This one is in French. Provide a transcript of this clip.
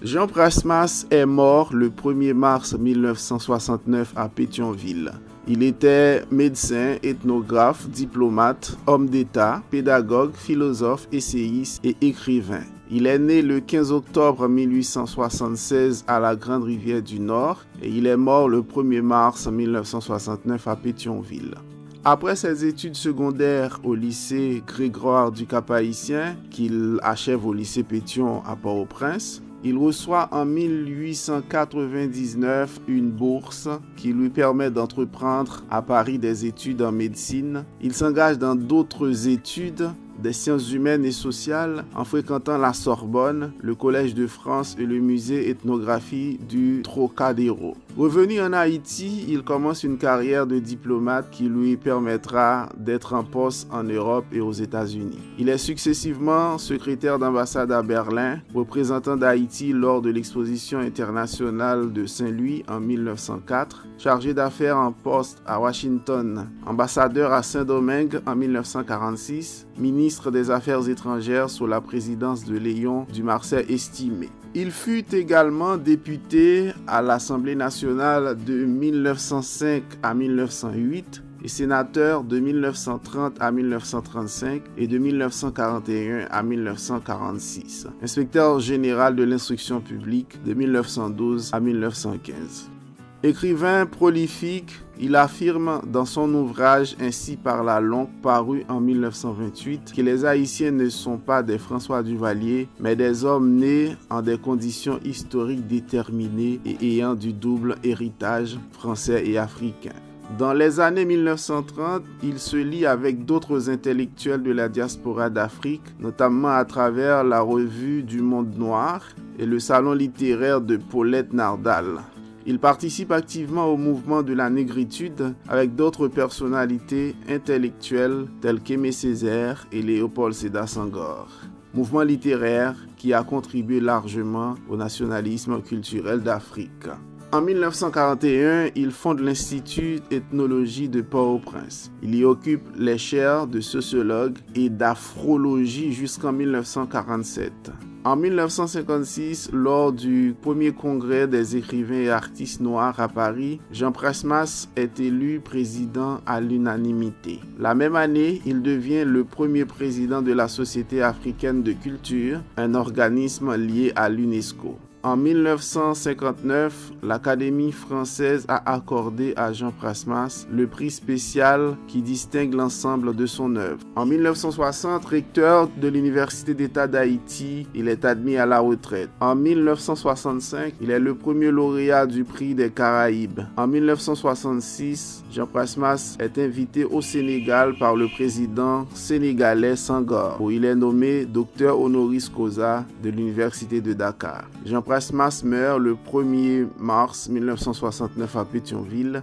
Jean Prasmas est mort le 1er mars 1969 à Pétionville. Il était médecin, ethnographe, diplomate, homme d'État, pédagogue, philosophe, essayiste et écrivain. Il est né le 15 octobre 1876 à la Grande Rivière du Nord et il est mort le 1er mars 1969 à Pétionville. Après ses études secondaires au lycée Grégoire du Cap-Haïtien, qu'il achève au lycée Pétion à Port-au-Prince, il reçoit en 1899 une bourse qui lui permet d'entreprendre à Paris des études en médecine. Il s'engage dans d'autres études des sciences humaines et sociales en fréquentant la Sorbonne, le Collège de France et le musée ethnographie du Trocadéro. Revenu en Haïti, il commence une carrière de diplomate qui lui permettra d'être en poste en Europe et aux États-Unis. Il est successivement secrétaire d'ambassade à Berlin, représentant d'Haïti lors de l'exposition internationale de Saint-Louis en 1904, chargé d'affaires en poste à Washington, ambassadeur à Saint-Domingue en 1946, ministre des Affaires étrangères sous la présidence de Léon du Marseille estimé. Il fut également député à l'Assemblée nationale de 1905 à 1908 et sénateur de 1930 à 1935 et de 1941 à 1946. Inspecteur général de l'instruction publique de 1912 à 1915. Écrivain prolifique, il affirme dans son ouvrage Ainsi par la longue paru en 1928 que les Haïtiens ne sont pas des François Duvalier, mais des hommes nés en des conditions historiques déterminées et ayant du double héritage français et africain. Dans les années 1930, il se lie avec d'autres intellectuels de la diaspora d'Afrique, notamment à travers la revue du Monde Noir et le salon littéraire de Paulette Nardal. Il participe activement au mouvement de la négritude avec d'autres personnalités intellectuelles telles qu'Aimé Césaire et Léopold Sédar Senghor. Mouvement littéraire qui a contribué largement au nationalisme culturel d'Afrique. En 1941, il fonde l'Institut d'ethnologie de Port-au-Prince. Il y occupe les chaires de sociologue et d'aphrologie jusqu'en 1947. En 1956, lors du premier congrès des écrivains et artistes noirs à Paris, Jean Prasmas est élu président à l'unanimité. La même année, il devient le premier président de la Société africaine de culture, un organisme lié à l'UNESCO. En 1959, l'Académie française a accordé à Jean Prasmas le prix spécial qui distingue l'ensemble de son œuvre. En 1960, recteur de l'Université d'État d'Haïti, il est admis à la retraite. En 1965, il est le premier lauréat du prix des Caraïbes. En 1966, Jean Prasmas est invité au Sénégal par le président sénégalais Senghor, où il est nommé docteur honoris causa de l'Université de Dakar. Prasmas meurt le 1er mars 1969 à Pétionville.